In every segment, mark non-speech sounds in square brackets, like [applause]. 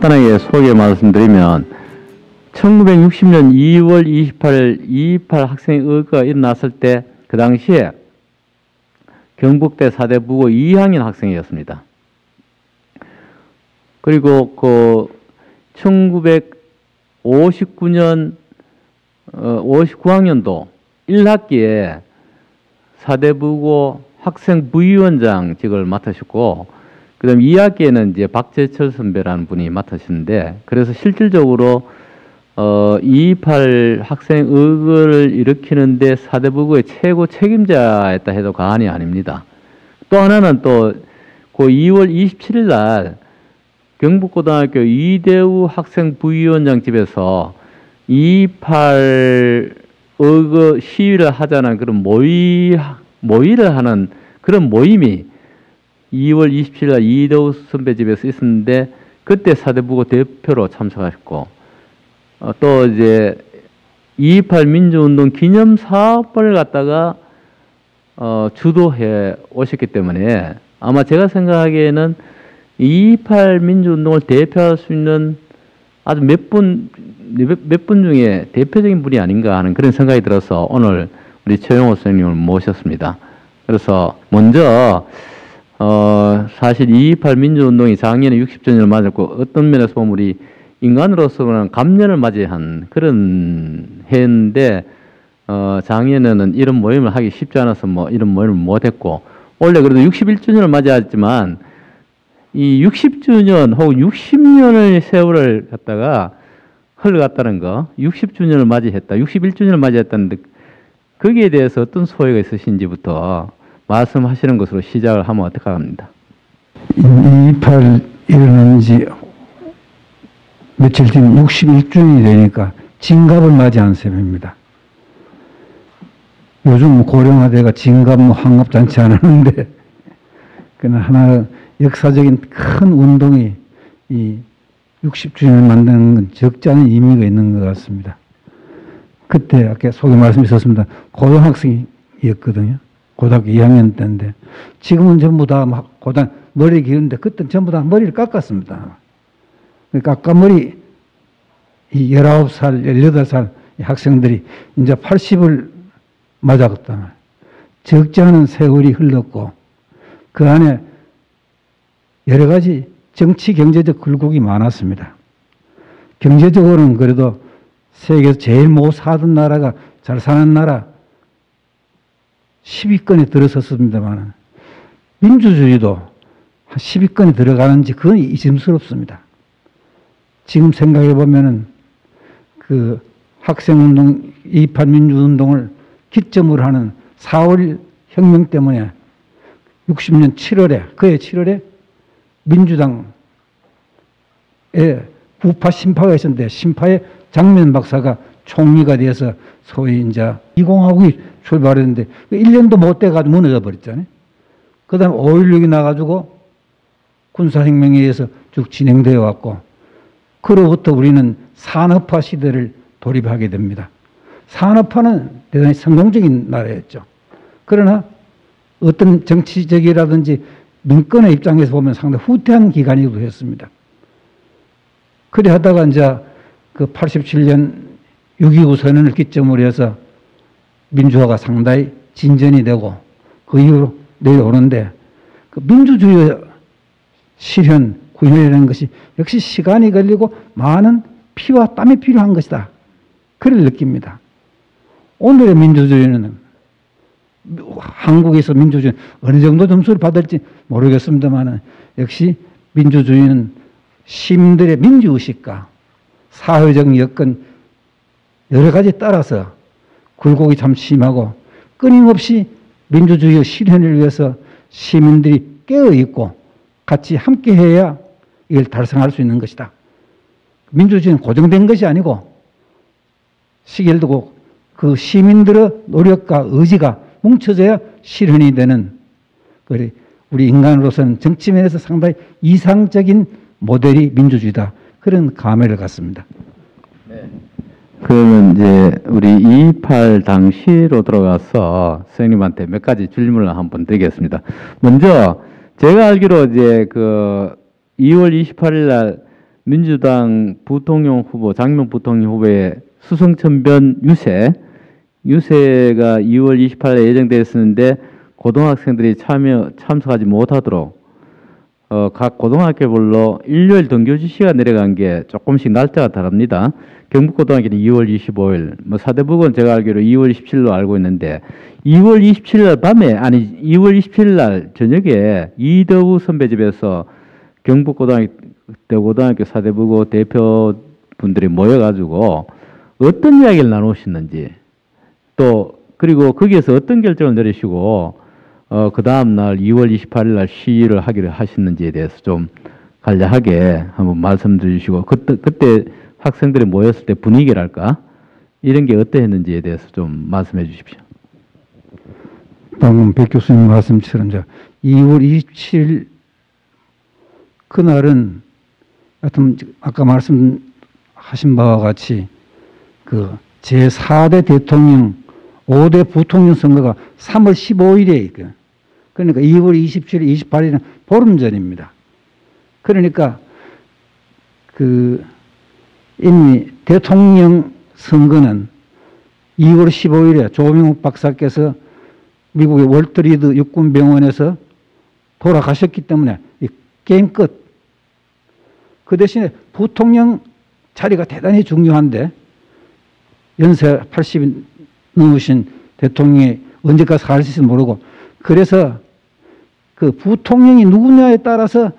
간단하게 소개 말씀드리면 1960년 2월 28일 228 학생 의거가 일어났을 때 그 당시에 경북대 사대부고 2학년 학생이었습니다. 그리고 그 1959년 어, 59학년도 1학기에 사대부고 학생 부위원장직을 맡으셨고 그다음 2학기에는 이제 박재철 선배라는 분이 맡으셨는데 그래서 실질적으로 어, 228 학생 의거를 일으키는데 사대부고의 최고 책임자였다 해도 과언이 아닙니다. 또 하나는 또 그 2월 27일 날 경북고등학교 이대우 학생 부위원장 집에서 228 의거 시위를 하자는 그런 모의, 모의를 하는 그런 모임이 2월 27일 날 이대우 선배 집에서 있었는데 그때 사대부고 대표로 참석하셨고 어, 또 이제 228 민주운동 기념 사업을 갖다가 어, 주도해 오셨기 때문에 아마 제가 생각하기에는 228 민주운동을 대표할 수 있는 아주 몇 분, 몇 분 중에 대표적인 분이 아닌가 하는 그런 생각이 들어서 오늘 우리 최영호 선생님을 모셨습니다. 그래서 먼저, 어, 사실 228 민주운동이 작년에 60주년을 맞았고 어떤 면에서 보면 우리 인간으로서는 감년을 맞이한 그런 해인데, 어, 작년에는 이런 모임을 하기 쉽지 않아서 뭐 이런 모임을 못했고, 원래 그래도 61주년을 맞이했지만, 이 60주년 혹은 60년의 세월을 갖다가 흘러갔다는 거, 60주년을 맞이했다, 61주년을 맞이했다는데 거기에 대해서 어떤 소회가 있으신지부터 말씀하시는 것으로 시작을 하면 어떨까 합니다. 28 일어난 지 며칠 뒤 61주년이 되니까 진갑을 맞이한 셈입니다. 요즘 고령화대가 진갑 뭐 환갑잔치 안 하는데 그는 하나 역사적인 큰 운동이 이 60주년을 만드는 건 적지 않은 의미가 있는 것 같습니다. 그때 아까 소개 말씀 있었습니다. 고등학생이었거든요. 고등학교 2학년 때인데 지금은 전부 다막 고등 머리 기는데 그때는 전부 다 머리를 깎았습니다. 깎아 머리 이 19살, 18살 학생들이 이제 80을 맞았다. 적지 않은 세월이 흘렀고 그 안에 여러 가지 정치 경제적 굴곡이 많았습니다. 경제적으로는 그래도 세계에서 제일 못 사던 나라가 잘 사는 나라 10위권에 들어섰습니다만 민주주의도 한 10위권에 들어가는지 그건 이심스럽습니다. 지금 생각해 보면은 그 학생운동, 28 민주운동을 기점으로 하는 4월 혁명 때문에 60년 7월에, 그해 7월에 민주당에 구파 심파가 있었는데 심파의 장면 박사가 총리가 되어서 소위 이제 이공화국이 출발했는데 1년도 못 돼가지고 무너져 버렸잖아요. 그 다음에 5.16이 나가지고 군사혁명에 의해서 쭉 진행되어 왔고 그로부터 우리는 산업화 시대를 돌입하게 됩니다. 산업화는 대단히 성공적인 나라였죠. 그러나 어떤 정치적이라든지 민권의 입장에서 보면 상당히 후퇴한 기간이기도 했습니다. 그래 하다가 이제 그 87년 6.29 선언을 기점으로 해서 민주화가 상당히 진전이 되고 그 이후로 내려오는데 그 민주주의 실현, 구현이라는 것이 역시 시간이 걸리고 많은 피와 땀이 필요한 것이다. 그를 느낍니다. 오늘의 민주주의는 한국에서 민주주의 어느 정도 점수를 받을지 모르겠습니다만 역시 민주주의는 시민들의 민주의식과 사회적 여건 여러 가지 따라서 굴곡이 참 심하고 끊임없이 민주주의 실현을 위해서 시민들이 깨어있고 같이 함께해야 이걸 달성할 수 있는 것이다. 민주주의는 고정된 것이 아니고 시기를 두고 그 시민들의 노력과 의지가 뭉쳐져야 실현이 되는 우리 인간으로서는 정치 면에서 상당히 이상적인 모델이 민주주의다. 그런 감회를 갖습니다. 네. 그러면 이제 우리 228 당시로 들어가서 선생님한테 몇 가지 질문을 한번 드리겠습니다. 먼저 제가 알기로 이제 그 2월 28일 날 민주당 부통령 후보 장명 부통령 후보의 수성천변 유세 유세가 2월 28일에 예정되어 있었는데 고등학생들이 참여 참석하지 못하도록 어, 각 고등학교별로 일요일 등교 지 시가 내려간 게 조금씩 날짜가 다릅니다. 경북고등학교는 2월 25일, 뭐 사대북은 제가 알기로 2월 27일로 알고 있는데 2월 27일 날 밤에 아니 2월 27일 날 저녁에 이더우 선배 집에서 경북고등학교 고등학교 사대부고 대표분들이 모여가지고 어떤 이야기를 나누셨는지 또 그리고 거기에서 어떤 결정을 내리시고 어, 그 다음 날 2월 28일 날 시위를 하기로 하셨는지에 대해서 좀 간략하게 한번 말씀드려 주시고 그때 그때 학생들이 모였을 때 분위기랄까 이런 게 어떠했는지에 대해서 좀 말씀해 주십시오. 방금 백 교수님 말씀처럼 이제 2월 27일 그날은 하여튼 아까 말씀하신 바와 같이 그 제4대 대통령 5대 부통령 선거가 3월 15일에 있거든. 그러니까 2월 27일, 28일은 보름 전입니다. 그러니까 그 이미 대통령 선거는 2월 15일에 조명욱 박사께서 미국의 월트리드 육군병원에서 돌아가셨기 때문에 이 게임 끝. 그 대신에 부통령 자리가 대단히 중요한데 연세 80이 넘으신 대통령이 언제까지 살수 있을지 모르고 그래서 그 부통령이 누구냐에 따라서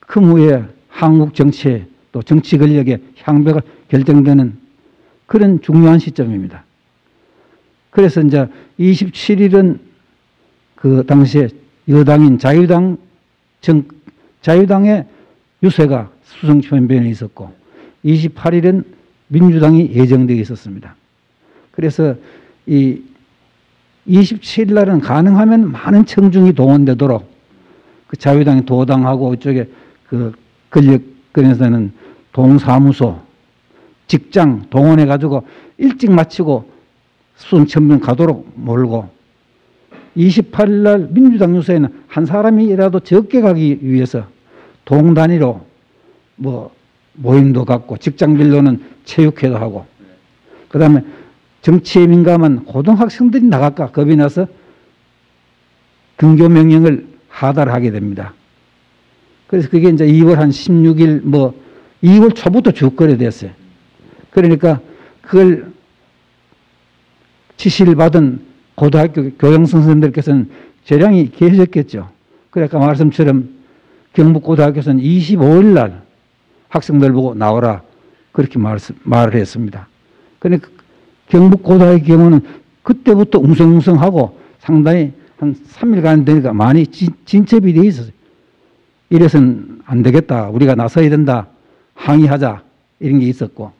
그 후에 한국 정치에 또 정치 권력의 향배가 결정되는 그런 중요한 시점입니다. 그래서 이제 27일은 그 당시에 여당인 자유당 정, 자유당의 유세가 수성천변에 있었고 28일은 민주당이 예정되어 있었습니다. 그래서 이 27일 날은 가능하면 많은 청중이 동원되도록 그 자유당이 도당하고 이쪽에 그 권력권에서는 동사무소, 직장 동원해 가지고 일찍 마치고 수성천변 가도록 몰고 28일 날 민주당 유세에는 한 사람이라도 적게 가기 위해서 동 단위로 뭐 모임도 갖고 직장 빌로는 체육회도 하고 그다음에 정치에 민감한 고등학생들이 나갈까 겁이 나서 등교 명령을 하달하게 됩니다. 그래서 그게 이제 2월 한 16일 뭐 2월 초부터 쭉 거래됐어요. 그러니까 그걸 지시를 받은 고등학교 교양 선생님들께서는 재량이 계셨겠죠. 그래 아까 말씀처럼 경북고등학교에서는 25일 날 학생들 보고 나오라 그렇게 말씀, 말을 했습니다. 그러니까 경북고등학교 경우는 그때부터 웅성웅성하고 상당히 한 3일간 되니까 많이 진, 진첩이 돼 있었어요. 이래서는 안 되겠다. 우리가 나서야 된다. 항의하자. 이런 게 있었고.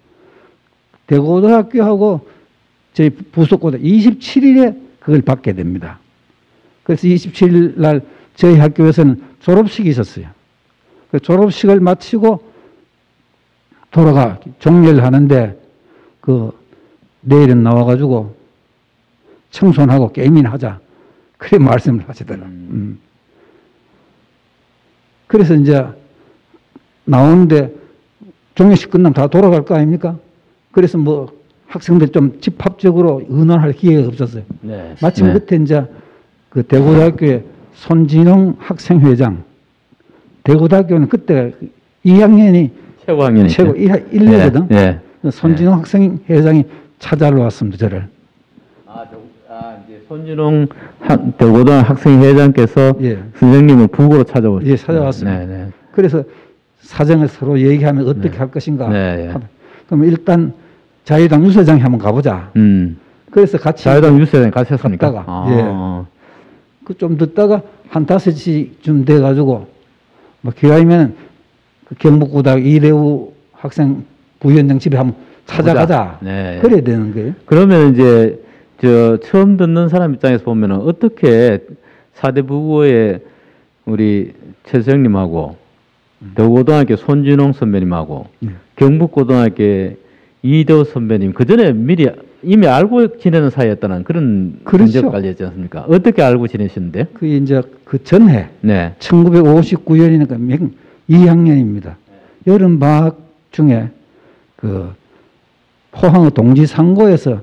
대고등학교하고 저희 부속고등 27일에 그걸 받게 됩니다. 그래서 27일 날 저희 학교에서는 졸업식이 있었어요. 그 졸업식을 마치고 돌아가 종례를 하는데 그 내일은 나와가지고 청소하고 게임이나 하자. 그래 말씀을 하시더라. 음. 그래서 이제 나오는데 종례식 끝나면 다 돌아갈 거 아닙니까? 그래서 뭐 학생들 좀 집합적으로 의논할 기회가 없었어요. 네. 마침 네. 그때 이제 그 대고등학교의 손진홍 학생회장, 대고등학교는 그때 2학년이 최고 학년이 최고 1례거든. 네. 네. 손진홍 학생회장이 찾아러 왔습니다, 저를. 손준홍 학, 대고등 학생회장께서 예. 선생님을 북으로 찾아오셨 예, 찾아왔습니다. 네, 네. 그래서 사정을 서로 얘기하면 어떻게 네. 할 것인가. 네, 예. 그럼 일단 자유당 유세장에 한번 가보자. 음. 그래서 같이 자유당 유세에 가셨습니까? 갔다가, 아, 그좀 듣다가 한 다섯 시쯤 돼가지고 뭐 기왕이면 그 경북고등학교 이대우 학생 부위원장 집에 한번 찾아가자. 네. 그래야 되는 거예요. 그러면 이제 저 처음 듣는 사람 입장에서 보면은 어떻게 사대 부고의 우리 최수영님하고 대고등학교 손진홍 선배님하고 네. 경북고등학교 이대호 선배님 그 전에 미리 이미 알고 지내는 사이였다는 그런 그렇죠. 전적 관리였지 않습니까? 어떻게 알고 지내시는데? 그 이제 그 전해 네. 1959년이니까 2학년입니다. 여름 방학 중에 그 포항의 동지 상고에서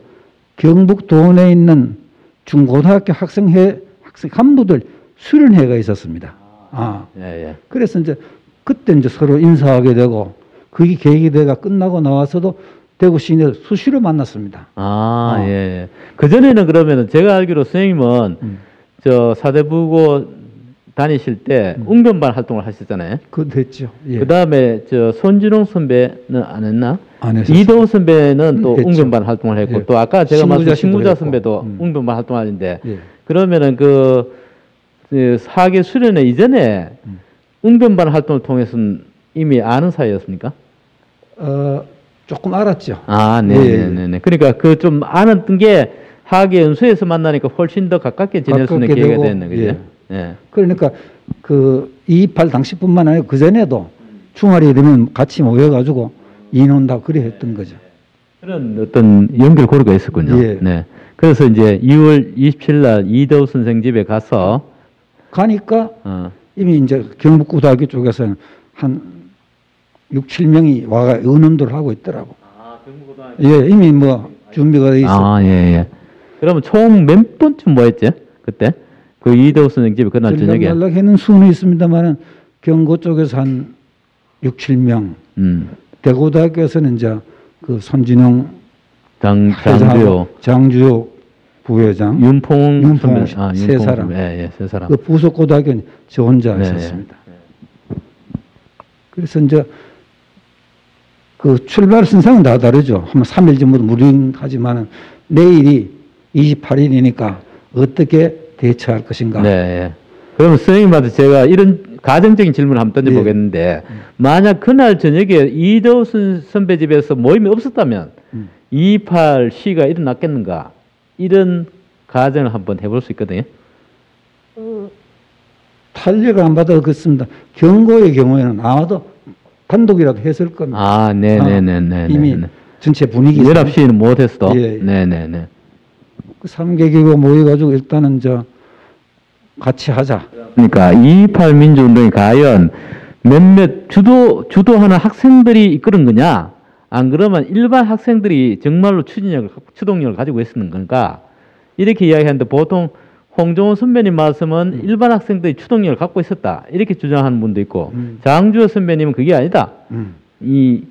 경북 도원에 있는 중고등학교 학생회 학생 간부들 수련회가 있었습니다. 아, 예, 예. 그래서 이제 그때 이제 서로 인사하게 되고 그게 계획이 돼가 끝나고 나와서도 대구 시내 수시로 만났습니다. 아, 어. 예, 예. 그전에는 그러면은 제가 알기로 선생님은 음. 저 사대부고 다니실 때 웅변반 활동을 하셨잖아요. 그 됐죠. 음. 예. 그 다음에 저 손준홍 선배는 안 했나? 안 했었어요. 이도우 선배는 또 했죠. 웅변반 활동을 했고 예. 또 아까 제가 말씀 신구자. 선배도 음. 웅변반 활동하는데 예. 그러면은 그, 그 사계 수련회 이전에 음. 웅변반 활동을 통해서는 이미 아는 사이였습니까? 어, 조금 알았죠. 아, 예, 네, 네, 네. 그러니까 그 좀 아는 게 하계 연수에서 만나니까 훨씬 더 가깝게 지낼 수 있는 기회가 되고, 됐네, 그죠? 예. 예. 그러니까 그 228 당시뿐만 아니라 그 전에도 주말이 되면 같이 모여가지고 이논다 그래 했던 거죠. 그런 어떤 연결 고리가 있었군요. 예. 네. 그래서 이제 2월 27일 날 이대우 선생 집에 가서 가니까 어, 이미 이제 경북고등학교 쪽에서는 한 6, 7명이 와가 의논들을 하고 있더라고. 아, 예, 이미 뭐 준비가 돼 있어. 아, 예, 예. 그러면 총 몇 번쯤 모였지? 그때? 그 이대우 선생 집에 그날 저녁에. 연락해는 수는 있습니다만은 경고 쪽에서 한 6, 7명, 음. 대고등학교에서는 이제 그 손진영 장, 장주요, 장주요 부회장, 윤봉 윤봉 아, 세 사람. 예, 예, 세 사람. 그 부속고등학교는 저 혼자 네, 있었습니다. 그래서 이제 그 출발 선상은 다 다르죠. 한 3일 전부터 무린하지만은 내일이 28일이니까 어떻게 대처할 것인가. 네. 예. 그러면 선생님한테 제가 이런 가정적인 질문을 한번 던져보겠는데, 만약 그날 저녁에 선- 선배 집에서 모임이 없었다면, 음. 228 시가 일어났겠는가? 이런 가정을 한번 해볼 수 있거든요. 탄력을 안 받아겠습니다. 경고의 경우에는 아마도 단독이라도 했을 겁니다. 아, 네네네네. 이미 전체 분위기 연합 시위는 못했어도. 예, 예. 네네네. 그 3개국이 모여가지고 일단은 저 같이 하자. 그러니까 228 민주운동이 과연 몇몇 주도 주도하는 학생들이 이끄는 거냐? 안 그러면 일반 학생들이 정말로 추진력을 추동력을 가지고 있었는 건가? 이렇게 이야기하는데 보통 홍종원 선배님 말씀은 일반 학생들이 추동력을 갖고 있었다 이렇게 주장하는 분도 있고 음. 장주호 선배님은 그게 아니다. 음. 이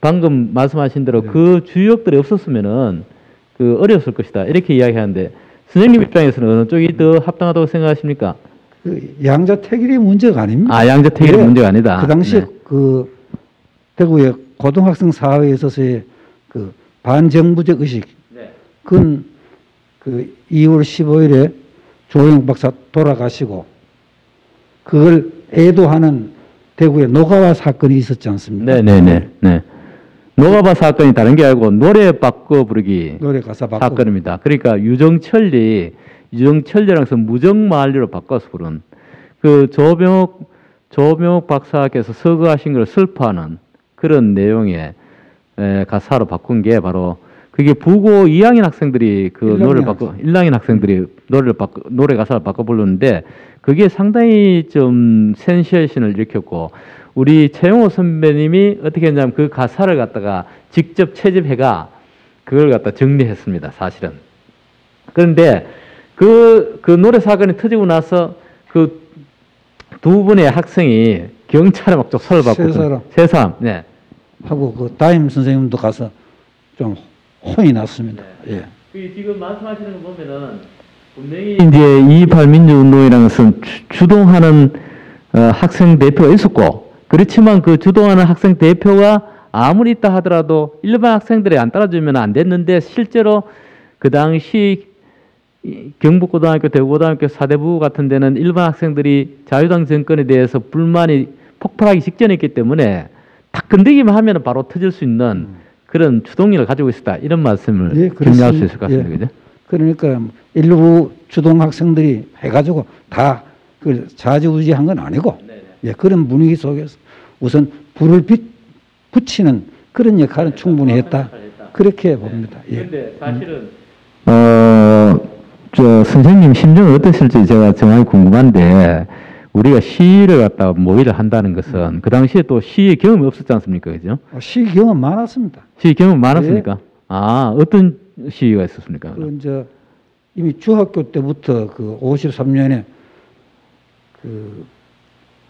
방금 말씀하신 대로 네. 그 주역들이 없었으면은 그 어려웠을 것이다 이렇게 이야기하는데 선생님 입장에서는 어느 쪽이 더 합당하다고 생각하십니까? 그 양자택일이 문제가 아닙니다. 아 양자택일이 예. 문제가 아니다. 그 당시에 네. 그 대구의 고등학생 사회에 있어서의 그 반정부적 의식, 네. 그건 그 2월 15일에 조영 박사 돌아가시고 그걸 애도하는 대구의 노가와 사건이 있었지 않습니까? 네네네. 네. 노가바 사건이 다른 게 아니고 노래 바꿔 부르기 노래 가사 바꾸고 사건입니다. 그러니까 유정천리 유정천리라서 무정만리로 바꿔서 부른 그 조병옥 조병옥 박사께서 서거하신 걸 슬퍼하는 그런 내용의 에, 가사로 바꾼 게 바로 그게 부고 2학년 학생들이 그 노래를 바꿔 1학년 학생들이 노래를 바꿔 노래 가사를 바꿔 부르는데 그게 상당히 좀 센세이션을 일으켰고 우리 최영호 선배님이 어떻게 했냐면 그 가사를 갖다가 직접 채집해가 그걸 갖다 정리했습니다. 사실은. 그런데 그, 그 노래 사건이 터지고 나서 그 두 분의 학생이 경찰에 막 조사를 받고 세 사람. 세 사람. 네. 하고 그 다임 선생님도 가서 좀 혼이 났습니다. 예. 그 지금 말씀하시는 거 보면은 분명히 이제 228 민주운동이라는 것은 주- 주동하는 어, 학생 대표가 있었고 그렇지만 그 주동하는 학생 대표가 아무리 있다 하더라도 일반 학생들이 안 따라주면 안 됐는데 실제로 그 당시 이 경북고등학교, 대구고등학교, 사대부 같은 데는 일반 학생들이 자유당 정권에 대해서 불만이 폭발하기 직전이었기 때문에 탁 건드기만 하면 바로 터질 수 있는 그런 주동력을 가지고 있었다. 이런 말씀을 예, 정리할 수. 있을 것 같습니다. 예. 그죠? 그러니까 일부 주동 학생들이 해가지고 다 그 좌지우지한 건 아니고 예, 그런 분위기 속에서 우선 불을 빛, 붙이는 그런 역할은 충분히 했다. 그렇게 봅니다. 예. 그런데 사실은 어, 저 선생님 심정은 어땠을지 제가 정말 궁금한데 우리가 시위를 갖다가 모의를 한다는 것은 그 당시에 또 시위 경험이 없었지 않습니까? 그죠? 어, 시 경험 많았습니다. 시위 경험 많았습니까? 아, 어떤 시위가 있었습니까? 그 이제 이미 중학교 때부터 그 53년에 그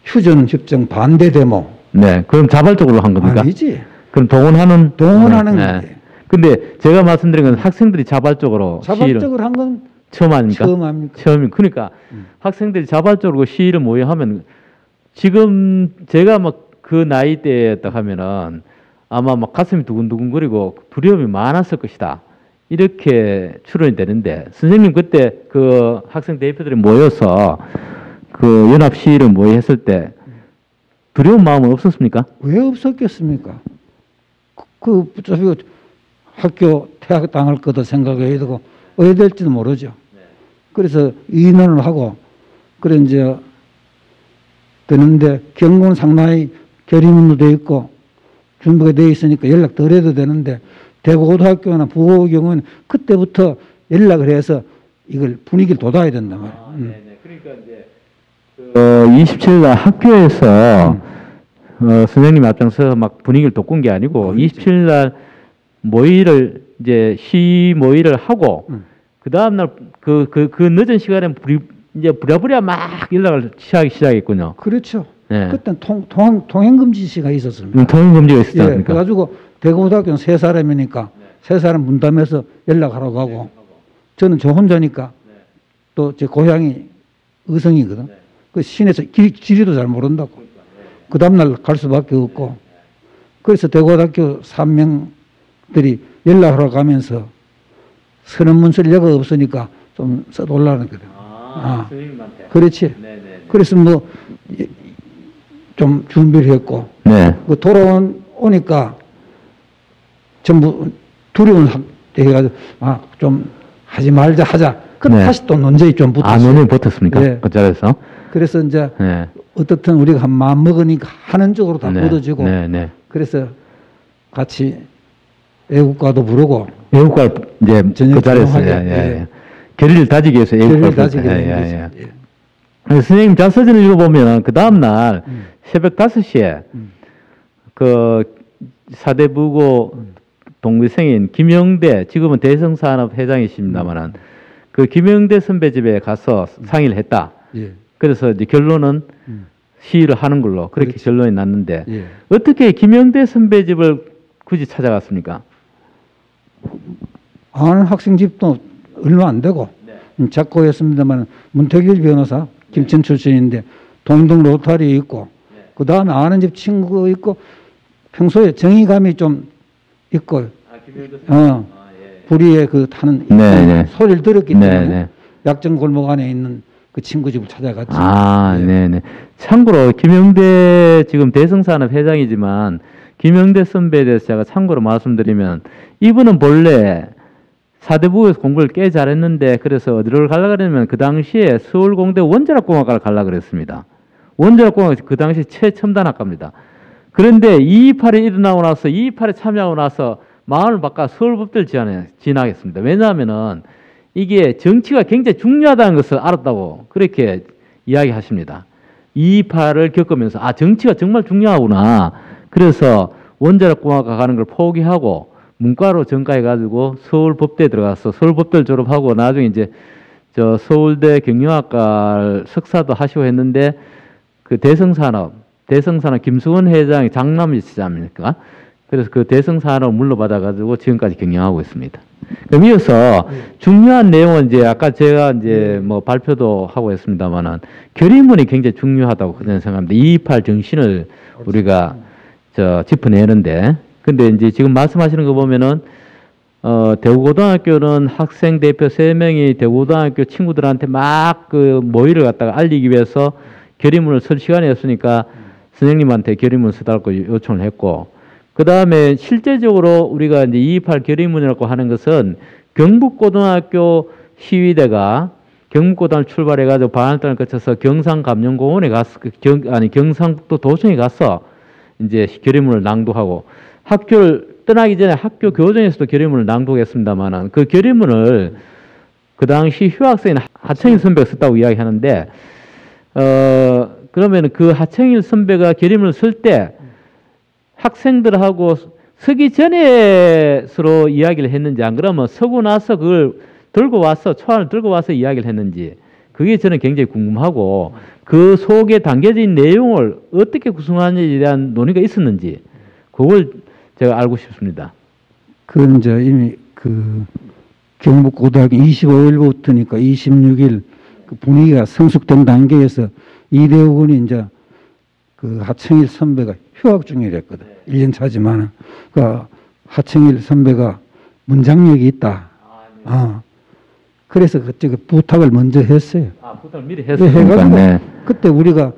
휴전 협정 반대 데모 네. 그럼 자발적으로 한 겁니까? 아니지 그럼 동원하는 동원하는 네. 건데 근데 제가 말씀드린 건 학생들이 자발적으로 자발적으로 한 건 처음 아닙니까? 처음 합니까? 처음 그러니까 음. 학생들이 자발적으로 시위를 모여 하면 지금 제가 막 그 나이 때였다 하면은 아마 막 가슴이 두근두근거리고 두려움이 많았을 것이다. 이렇게 추론이 되는데 선생님 그때 그 학생 대표들이 모여서 그 연합 시위를 모여 했을 때 두려운 마음은 없었습니까? 왜 없었겠습니까? 그, 그 학교 퇴학 당할 거다 생각해야 되고 어디 될지도 모르죠. 그래서 인원을 하고 그래 이제 되는데 경고는 상당히 결의문도 돼 있고 준비가 돼 있으니까 연락 덜 해도 되는데 대고고등학교나 부고의 경우는 그때부터 연락을 해서 이걸 분위기를 돋아야 된단 말이에요. 음. 그러니까 이제 어, 27일 날 학교에서 어, 선생님 앞장서 막 분위기를 돋군 게 아니고 그렇지. 27일 날 모의를 이제 시 모의를 하고 음. 그 다음 날 그 그 그 늦은 시간에 부리, 이제 부랴부랴 막 연락을 시작하기 시작했군요. 그렇죠. 예. 그때 통, 통, 통행금지시가 있었습니다. 음, 통행 금지가 있었지 예? 그래가지고 대고등학교는 세 사람이니까 세 사람 분담해서 연락하라고 하고 저는 저 혼자니까 또제 고향이 의성이거든. 그 시내에서 길, 지리도 잘 모른다고. 그 다음날 갈 수밖에 없고. 그래서 대고등학교 3명들이 연락하러 가면서 쓸 여가 없으니까 좀 써달라는 거든. 아, 선생님한테. 그렇지. 네네. 그래서 뭐 좀 준비를 했고 네. 그 돌아오니까 전부 두려운 학- 해가지고 아 좀 하지 말자 하자. 그 네. 다시 또 논쟁이 좀 아, 붙었어요. 논의 붙었습니까? 예. 그 자리에서? 그래서 이제 네. 어떻든 우리가 한 마음 먹으니까 하는 쪽으로 다 네. 뻗어지고 네, 네. 그래서 같이 애국가도 부르고 애국가 이제 그 자리에서 예, 예, 예. 예. 결의를 다지기 위해서 애국가 결의를 다지게 된 예, 거죠. 예, 예. 예. 그래서 선생님 자서전을 읽어보면 그 다음날 음. 새벽 5시에 음. 그 사대부고 동기생인 김영대 지금은 대성산업 회장이십니다만은 그 김영대 선배 집에 가서 상의를 했다. 예. 그래서 이제 결론은 음. 시위를 하는 걸로 그렇게 그렇지. 결론이 났는데 예. 어떻게 김영대 선배 집을 굳이 찾아갔습니까? 아는 학생 집도 얼마 안 되고 음, 작고였습니다만 문태길 변호사 김천 출신인데 동동 로타리 있고 그 다음에 아는 집 친구 있고 평소에 정의감이 좀 있고 어 불의의 그 타는 네, 네. 소리를 들었기 네, 때문에 네. 약정 골목 안에 있는 그 친구 집을 찾아갔지. 아, 예. 네네. 참고로 김영대 지금 대성산업 회장이지만 김영대 선배에 대해서 제가 참고로 말씀드리면 이분은 본래 사대부에서 공부를 꽤 잘했는데 그래서 어디를 가려 그러면 그 당시에 서울공대 원자력공학과를 가려 그랬습니다. 원자력공학 그 당시 최첨단 학과입니다. 그런데 228이 일어나고 나서 228에 참여하고 나서 마음을 바꿔 서울법대를 진학했습니다. 왜냐하면은 이게 정치가 굉장히 중요하다는 것을 알았다고 그렇게 이야기하십니다. 228을 겪으면서 아 정치가 정말 중요하구나. 그래서 원자력공학과 가는 걸 포기하고 문과로 전과해 가지고 서울 법대에 들어가서 서울 법대를 졸업하고 나중에 이제 저 서울대 경영학과 석사도 하시고 했는데 그 대성산업 대성산업 김수원 회장이 장남이시지 않습니까? 그래서 그 대성산업 물러받아 가지고 지금까지 경영하고 있습니다. 그럼 이어서 중요한 내용은 이제 아까 제가 이제 뭐 발표도 하고 했습니다만은 결의문이 굉장히 중요하다고 저는 생각합니다. 228 정신을 우리가 저 짚어내는데. 근데 이제 지금 말씀하시는 거 보면은 어, 대구고등학교는 학생 대표 세명이 대구고등학교 친구들한테 막 그 모의를 갖다가 알리기 위해서 결의문을 쓸 시간이 없으니까 선생님한테 결의문 써달라고 요청을 했고, 그 다음에 실제적으로 우리가 이제 228 결의문이라고 하는 것은 경북고등학교 시위대가 경북고등을 출발해가지고 반환단을 거쳐서 경상감영공원에 갔어, 그 경, 아니 경상북도 도청에 가서 이제 결의문을 낭독하고 학교를 떠나기 전에 학교 교정에서도 결의문을 낭독했습니다만은 그 결의문을 그 당시 휴학생인 하청인 선배가 썼다고 이야기하는데 어 그러면 그 하청일 선배가 결의문을 쓸 때 학생들하고 서기 전에 서로 이야기를 했는지 안 그러면 서고 나서 그걸 들고 와서 초안을 들고 와서 이야기를 했는지 그게 저는 굉장히 궁금하고 그 속에 있는 내용을 어떻게 구성하는지에 대한 논의가 있었는지 그걸 제가 알고 싶습니다. 그건 이제 이미 그 경북고등학교 25일부터니까 26일 그 분위기가 성숙된 단계에서 이대호 군이 이제 그 하청일 선배가 휴학 중이랬거든. 1년 차지만은. 그 하청일 선배가 문장력이 있다. 어. 그래서 그쪽에 부탁을 먼저 했어요. 아, 부탁을 미리 네, 했으니까. 해가지고 네. 그때 우리가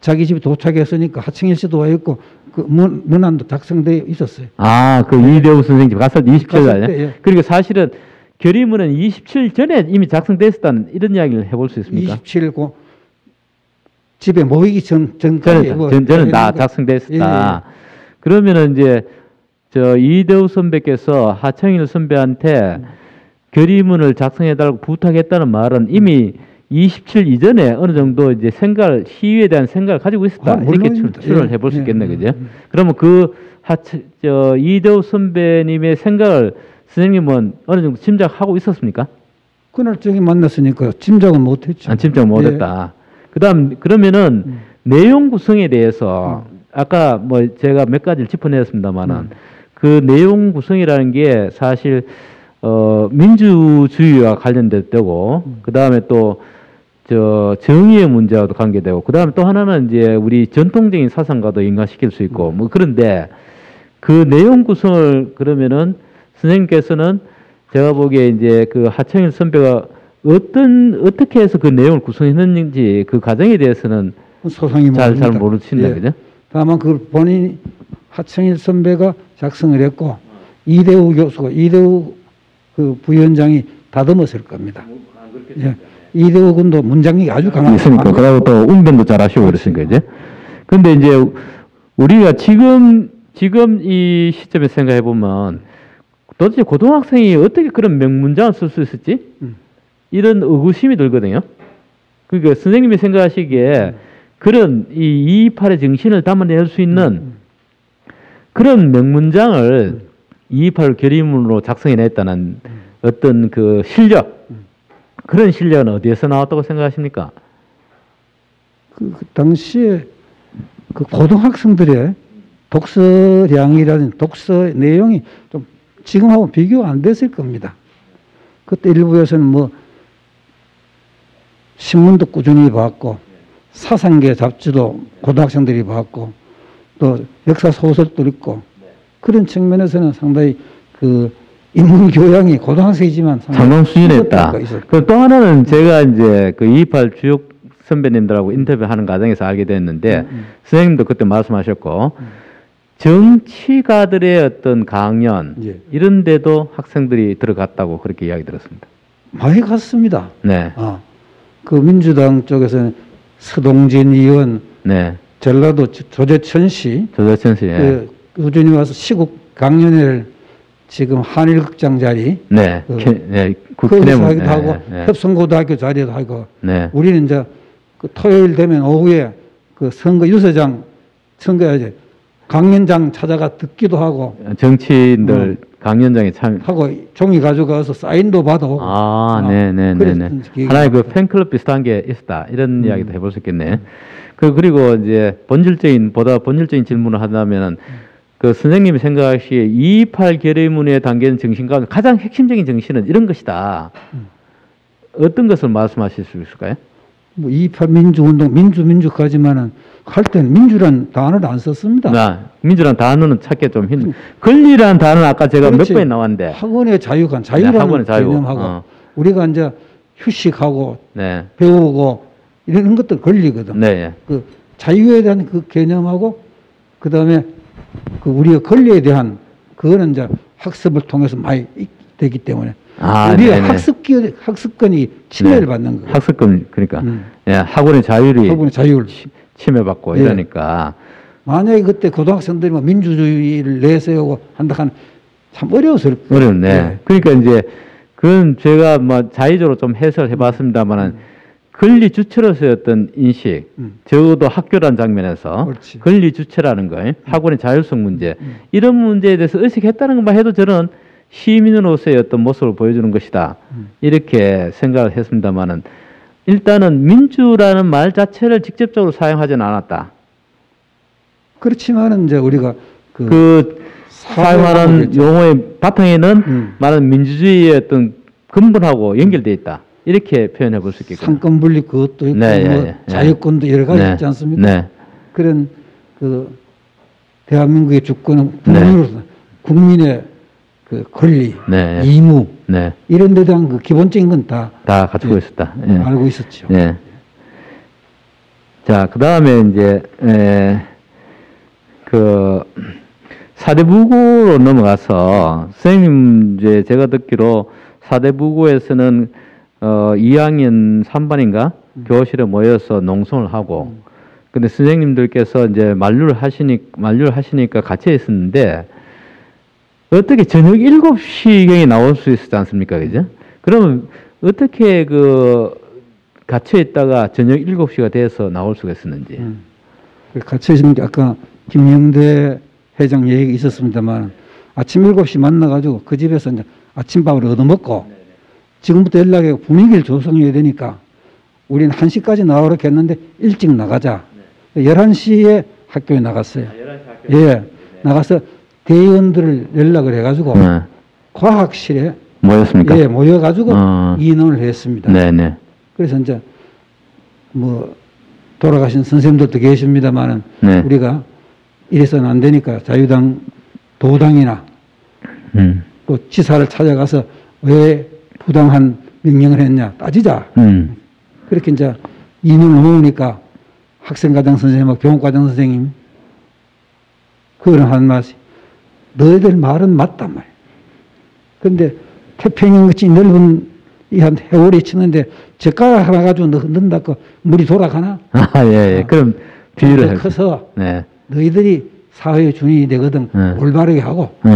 자기 집에 도착했으니까 하청일 씨도 와 있고 그 문, 문안도 작성되어 있었어요. 아, 그 이대우 선생님 갔을 때 27일 갔을 아니야? 때, 예. 그리고 사실은 결의문은 27일 전에 이미 작성됐었다는 이런 이야기를 해볼 수 있습니까? 27일 고 집에 모이기 전 전까지 저는, 뭐 전, 저는 다. 작성됐었다. 예, 그러면은 이제 저 이대우 선배께서 하청일 선배한테 음. 결의문을 작성해달라고 부탁했다는 말은 이미 27 이전에 어느 정도 이제 생각을 시위에 대한 생각을 가지고 있었다 아, 이렇게. 추론을 예, 해볼 수 예, 있겠네, 예, 그죠? 예. 그러면 그 하처 저 이대우 선배님의 생각을 선생님은 어느 정도 짐작하고 있었습니까? 그날 저기 만났으니까 짐작은 못했죠. 안 짐작 못했다. 그다음 그러면은 음. 내용 구성에 대해서 아까 뭐 제가 몇 가지를 짚어냈습니다만은 음. 그 내용 구성이라는 게 사실 어 민주주의와 관련됐고 음. 그다음에 또 저 정의의 문제와도 관계되고 그다음에 또 하나는 이제 우리 전통적인 사상과도 연관시킬 수 있고 뭐 그런데 그 내용 구성을 그러면은 선생님께서는 제가 보기에 이제 그 하청일 선배가 어떤 어떻게 해서 그 내용을 구성했는지 그 과정에 대해서는 소상히 잘잘 모릅니다. 모르신다 예. 그죠? 다만 그 본인 하청일 선배가 작성을 했고 이대우 교수가 이대우 그 부위원장이 다듬었을 겁니다. 예. 이대우 군도 문장력이 아주 강합니다. 있으니까 그다음에 또 운변도 잘하시고 그러시니까 이제 근데 이제 우리가 지금 지금 이 시점에 생각해 보면 도대체 고등학생이 어떻게 그런 명문장을 쓸 수 있었지? 음. 이런 의구심이 들거든요. 그러니까 선생님이 생각하시기에 그런 이 228의 정신을 담아낼 수 있는 음. 그런 명문장을 228 결의문으로 작성해냈다는 어떤 그 실력 그런 실력은 어디에서 나왔다고 생각하십니까? 그, 그 당시에 그 고등학생들의 독서량이라는 독서 내용이 좀 지금하고 비교가 안 됐을 겁니다. 그때 일부에서는 뭐 신문도 꾸준히 봤고 사상계 잡지도 고등학생들이 봤고 또 역사 소설도 읽고 그런 측면에서는 상당히 그 인문 교양이 고등학생이지만. 있었다. 그 또 하나는 제가 이제 그228 주역 선배님들하고 인터뷰하는 과정에서 알게 됐는데 음, 선생님도 그때 말씀하셨고 정치가들의 어떤 강연 예. 이런 데도 학생들이 들어갔다고 그렇게 이야기 들었습니다. 많이 갔습니다. 네. 아, 그 민주당 쪽에서는 서동진 의원, 네. 전라도 조- 조재천 씨, 조재천 씨. 예. 그 꾸준히 와서 시국 강연회를 지금 한일극장 자리, 네. 그- 키- 네. 거기서 국회의원. 하기도 하고 네. 협성고등학교 자리에도 하고 네. 우리는 이제 그 토요일 되면 오후에 그 선거 유세장 선거에 강연장 찾아가 듣기도 하고 정치인들 강연장에 참 하고 종이 가져가서 사인도 받아오고 아, 어, 네, 네, 네, 네. 기억이 하나의 그. 팬클럽 비슷한 게 있다. 이런 음. 이야기도 해볼 수 있겠네. 그 그리고 이제 본질적인 보다 본질적인 질문을 한다면은 그 선생님이 생각하시기에 228 결의문에 담긴 정신 가운데 가장 핵심적인 정신은 이런 것이다. 음. 어떤 것을 말씀하실 수 있을까요? 뭐28 민주운동, 민주 민주까지만은 할 때는 민주란 단어를 안 썼습니다. 나 민주란 단어는 찾기 좀 힘들. 권리란 단어는 아까 제가 음. 그렇지. 몇번 나왔는데. 학원의 자유관, 네, 자유라는 학원의 자유. 개념하고 어. 우리가 이제 휴식하고 네, 배우고 이런 것들 권리거든. 네, 그 자유에 대한 그 개념하고 그 다음에 그 우리의 권리에 대한 그거는 이제 학습을 통해서 많이 이- 되기 때문에 아, 우리의 네네. 학습 기 학습권이 침해를 네. 받는 거예요. 학습금 그러니까 음. 예, 학원의 자율이 학원의 자율. 치- 침해받고 예. 이러니까 만약에 그때 고등학생들이 뭐 민주주의를 내세우고 한다 하면 참 어려웠을 거예요. 어렵네. 예. 그러니까 이제 그건 제가 뭐 자의적으로 좀 해석을 해봤습니다만은 권리 주체로서의 어떤 인식, 음. 적어도 학교란 장면에서 그렇지. 권리 주체라는 거, 학원의 자율성 문제 음. 이런 문제에 대해서 의식했다는 것만 해도 저는 시민으로서의 어떤 모습을 보여주는 것이다 음. 이렇게 생각을 했습니다만은 일단은 민주라는 말 자체를 직접적으로 사용하지는 않았다. 그렇지만은 이제 우리가 그, 그 사용하는 용어의 바탕에는 음. 말하는 민주주의의 어떤 근본하고 연결돼 있다. 이렇게 표현해 볼 수 있겠군요. 상권 분립 그것도 있고 네, 뭐 예, 예. 자유권도 여러 가지 네. 있지 않습니까? 네. 그런 그 대한민국의 주권은 네. 국민으로서 국민의 그 권리, 네. 의무 네. 이런 데 대한 그 기본적인 건 다 다 갖추고 예. 있었다. 예. 알고 있었죠. 네. 자, 그 다음에 이제, 에, 그, 사대부고로 넘어가서, 선생님, 이제 제가 듣기로 사대부고에서는, 어, 2학년 3반인가? 교실에 모여서 농성을 하고, 근데 선생님들께서 이제 만류를 하시니, 만류를 하시니까 같이 있었는데, 어떻게 저녁 7시경에 나올 수 있었지 않습니까? 그죠? 그러면 어떻게 그 갇혀 있다가 저녁 7시가 돼서 나올 수가 있었는지. 음. 그 갇혀 있는 게 아까 김영대 회장 얘기 있었습니다만 아침 7시 만나 가지고 그 집에서 이제 아침밥을 얻어 먹고 지금부터 연락해 분위기를 조성해야 되니까 우리는 1시까지 나오라고 했는데 일찍 나가자. 11시에 학교에 나갔어요. 예. 나가서 대의원들을 연락을 해가지고 네. 과학실에 뭐였습니까? 예, 모여가지고 어. 인원을 했습니다. 네네. 그래서 이제 뭐 돌아가신 선생님들도 계십니다만은 네. 우리가 이래서는 안 되니까 자유당 도당이나 음. 또 지사를 찾아가서 왜 부당한 명령을 했냐 따지자. 음. 그렇게 이제 인을 넘어오니까 학생과장 선생님하고 교육과장 선생님 그거는 한 말씀 너희들 말은 맞단 말이야. 근데 태평양 같이 넓은 이한 해월이 치는데 젓가락 하나 가지고 넣- 넣는다고 물이 돌아가나? [laughs] 아, 예, 예. 그럼 비유를. 커서 네. 너희들이 사회의 준인이 되거든 네. 올바르게 하고 네.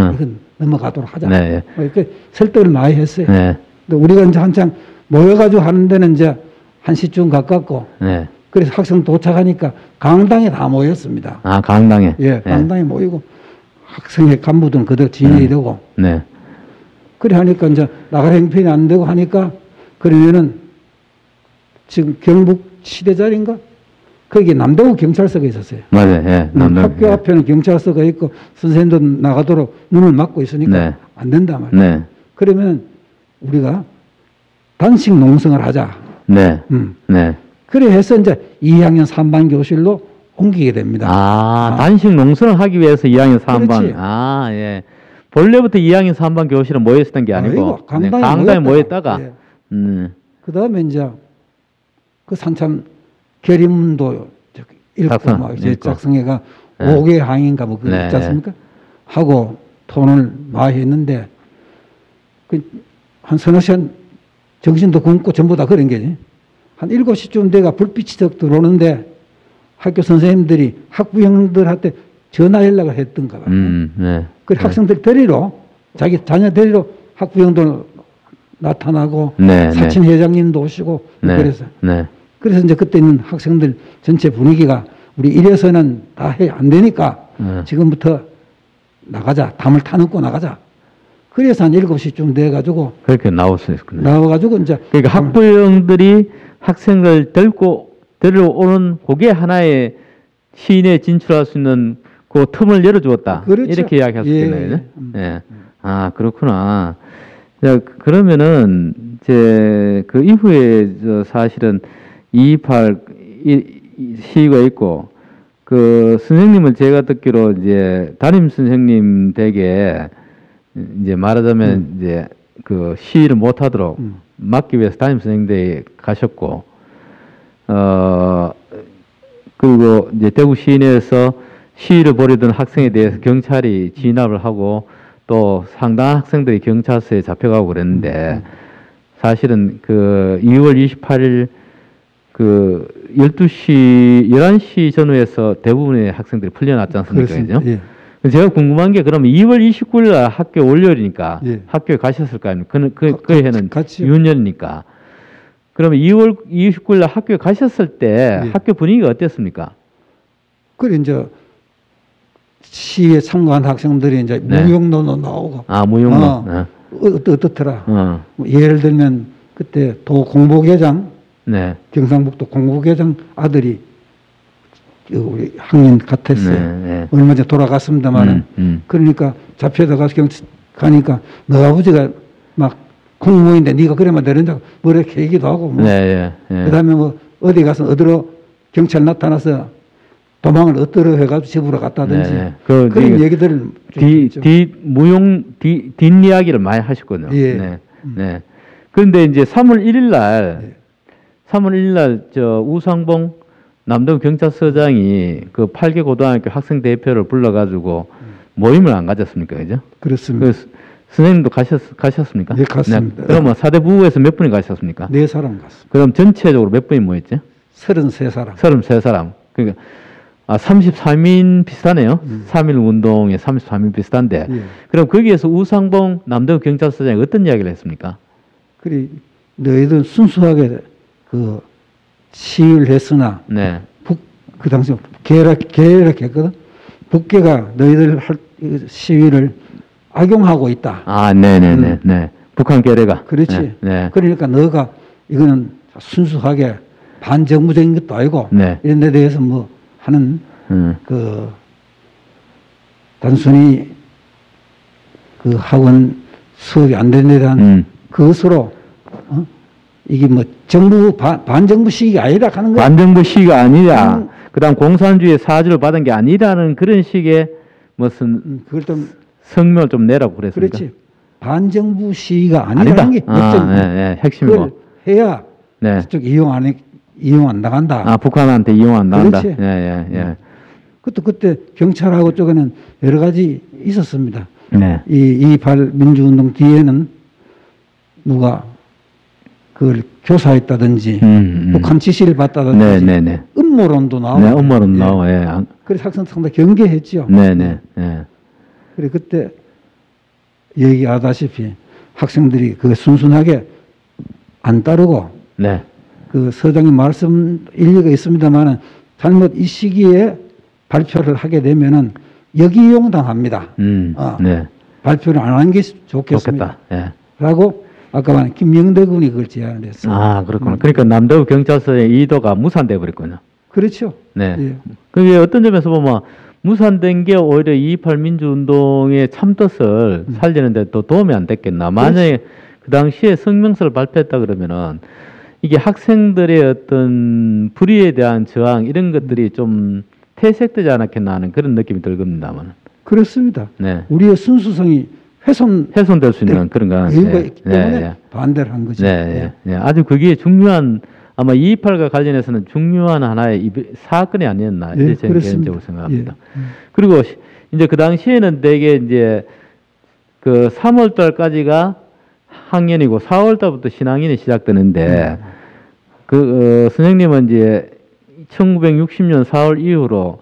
넘어가도록 하자. 네. 뭐 이렇게 설득을 많이 했어요. 네. 근데 우리가 이제 한창 모여가지고 하는 데는 이제 한 시쯤 가깝고 네. 그래서 학생 도착하니까 강당에 다 모였습니다. 아, 강당에. 예, 강당에 모이고 학생회 간부들은 그대로 진행이 음. 되고 네. 그래 하니까 이제 나갈 행편이 안 되고 하니까 그러면은 지금 경북 시대자리인가? 거기 남대구 경찰서가 있었어요. 맞아요. 예. 음, 남들- 학교 예. 앞에는 경찰서가 있고 선생님도 나가도록 눈을 막고 있으니까 네. 안 된단 말이에요. 네. 그러면 우리가 단식 농성을 하자. 네. 음. 네. 그래 해서 이제 2학년 3반 교실로 옮기게 됩니다. 아, 아. 단식 농성을 하기 위해서 2학년 3반. 그렇지. 아, 예. 본래부터 2학년 3반 교실은 모여 있었던 게 아니고 아이고, 강당에 네, 강당에 모였다가. 예. 음. 그 다음에 이제 그 산참 계림문도 읽고 작성, 막 이제 읽고. 작성해가 네. 오 5개 항인가 뭐 그거 네, 있지 않습니까? 하고 돈을 많이 했는데 그 한 서너 시간 정신도 굶고 전부 다 그런 게지. 한 7시쯤 돼가 불빛이 적 들어오는데 학교 선생님들이 학부 형들한테 전화 연락을 했던가 봐요. 음. 네. 그 네. 학생들 데리러 자기 자녀 데리러 학부 형들 나타나고 네, 사친 회장님도 오시고 네. 그래서 네. 그래서 이제 그때 있는 학생들 전체 분위기가 우리 이래서는 다 해 안 되니까 네. 지금부터 나가자 담을 타놓고 나가자 그래서 한 7시쯤 돼가지고 그렇게 나올 수 있군요. 나와가지고 이제 그러니까 학부형들이 학생을 데리고 데려오는 그게 하나의 시인에 진출할 수 있는 그 틈을 열어주었다. 그렇죠. 이렇게 이야기할 수 예, 있겠네요. 예. 음. 예. 아 그렇구나. 자 그- 그러면은 이제 그 이후에 저 사실은 228 이- 이 시위가 있고 그 선생님을 제가 듣기로 이제 담임 선생님 댁에 이제 말하자면 이제 그 시위를 못 하도록 음. 막기 위해서 담임 선생님 댁에 가셨고 어 그리고 이제 대구 시내에서 시위를 벌이던 학생에 대해서 경찰이 진압을 하고 또 상당한 학생들이 경찰서에 잡혀가고 그랬는데 사실은 그 2월 28일 그 12시, 11시 전후에서 대부분의 학생들이 풀려났지 않습니까? 그죠? 예. 제가 궁금한 게 그럼 2월 29일 날 학교 월요일이니까 예. 학교에 가셨을 거 아닙니까? 그, 그, 가- 그 해는 같이요. 윤년이니까. 그러면 2월 29일 날 학교에 가셨을 때 예. 학교 분위기가 어땠습니까? 그래 이제 시에 참가한 학생들이 이제 네. 무용론도 나오고 아, 무용론. 어. 어. 어떠, 어떻더라. 어. 뭐 예를 들면 그때 도 공보계장 네. 경상북도 공보계장 아들이 저 우리 학년 같았어요. 네, 네. 얼마 전에 돌아갔습니다만은 음, 음. 그러니까 잡혀다 가서 경 가니까 너 아버지가 막 공무원인데 네가 그러면 되는다고 뭐 이렇게 얘기도 하고 뭐 네, 예. 예. 그다음에 뭐 어디 가서 어디로 경찰 나타나서 도망을 어디로 해가지고 집으로 갔다든지 네, 네. 그 그런 이게 얘기들을 좀 뒤. 뒤, 무용, 뒤, 뒷이야기를 많이 하셨거든요. 예. 네. 네. 그런데 이제 3월 1일 날, 예. 3월 1일 날, 저, 우상봉 남동 경찰서장이 그 8개 고등학교 학생 대표를 불러가지고 모임을 안 가졌습니까? 그죠? 그렇습니다. 그 스- 선생님도 가셨, 가셨습니까? 예, 갔습니다. 네. 그러면 사대 부에서 몇 분이 가셨습니까? 네 사람 갔습니다. 그럼 전체적으로 몇 분이 모였죠? 33사람. 33사람. 그러니까 아, 33인 비슷하네요. 3.1 운동에 33인 비슷한데. 예. 그럼 거기에서 우상봉 남대구 경찰서장이 어떤 이야기를 했습니까? 그래 너희들 순수하게 그 시위를 했으나 네. 북 그 당시 계략 계략했거든. 북계가 너희들 할이 시위를 악용하고 있다. 아, 네네네. 음. 네. 북한 계례가. 그렇지. 네. 네. 그러니까 너가 이거는 순수하게 반정부적인 것도 아니고 네. 이런 데 대해서 뭐 하는 음. 그 단순히 그 학원 수업이 안 되는 데 대한 음. 그것으로 어? 이게 뭐 정부 반, 반정부 시기가 아니라 하는 거야. 반정부 시가 아니라, 음. 그 다음 공산주의 사주를 받은 게 아니라는 그런 식의 무슨 음, 그걸 좀 성명을 좀 내라고 그랬습니까? 그렇지. 반정부 시기가 아니라는 게 아, 핵심. 네, 네. 핵심이 그걸 뭐. 해야 네. 그쪽 이용 안 해, 이용 안 나간다. 아, 북한한테 이용 안 나간다. 그렇지. 예, 예, 예. 그것도 그때 경찰하고 쪽에는 여러 가지 있었습니다. 네. 이, 이발 민주운동 뒤에는 누가 그걸 교사했다든지 음, 음. 북한 지시를 받다든지 네, 네, 네. 음모론도 나오고 네, 엄마는 예. 나와. 예. 안- 그래서 학생 상당히 경계했죠. 네, 네, 네. 그래 그때 얘기하다시피 학생들이 그 순순하게 안 따르고 네. 그 서장님 말씀 일리가 있습니다만은 잘못 이 시기에 발표를 하게 되면은 역이용 당합니다. 음. 아. 네. 발표를 안 하는 게 좋겠습니다. 좋겠다. 예. 라고 아까 말한 김명대 군이 그걸 제안을 했어요. 아, 그렇구나. 음. 그러니까 남대구 경찰서의 의도가 무산돼 버렸군요. 그렇죠. 네. 예. 그게 어떤 점에서 보면 무산된 게 오히려 228 민주운동의 참뜻을 음. 살리는데 또 도움이 안 됐겠나. 만약에 그 당시에 성명서를 발표했다 그러면은 이게 학생들의 어떤 불의에 대한 저항 이런 것들이 좀 퇴색되지 않았겠나 하는 그런 느낌이 들겁니다만. 그렇습니다. 네. 우리의 순수성이 훼손 훼손될 수 있는 그런 거. 이유가 네. 있기 때문에 네. 반대를 한 거죠. 네, 네, 네. 아주 그게 중요한 아마 228과 관련해서는 중요한 하나의 이- 사건이 아니었나 예, 이렇게 저는 그렇습니다. 개인적으로 생각합니다. 예. 그리고 시- 이제 그 당시에는 되게 이제 그 3월 달까지가 학년이고 4월 달부터 신학년이 시작되는데 그 어, 선생님은 이제 1960년 4월 이후로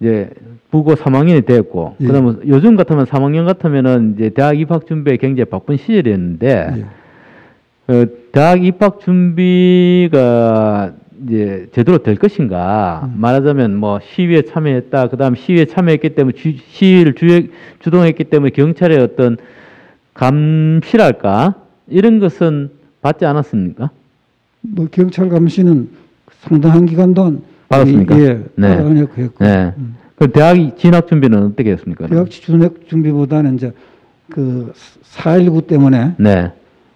이제 부고 3학년이 됐고 예. 그다음에 요즘 같으면 3학년 같으면은 이제 대학 입학 준비에 굉장히 바쁜 시절이었는데 예. 어, 대학 입학 준비가 이제 제대로 될 것인가 음. 말하자면 뭐 시위에 참여했다 그다음 시위에 참여했기 때문에 주, 시위를 주, 주동했기 때문에 경찰의 어떤 감시랄까 이런 것은 받지 않았습니까? 뭐 경찰 감시는 상당한 기간 동안 받았습니까? 예, 네. 네. 음. 그 대학 진학 준비는 어떻게 했습니까? 대학 진학 준비보다는 이제 그 4.19 때문에 네.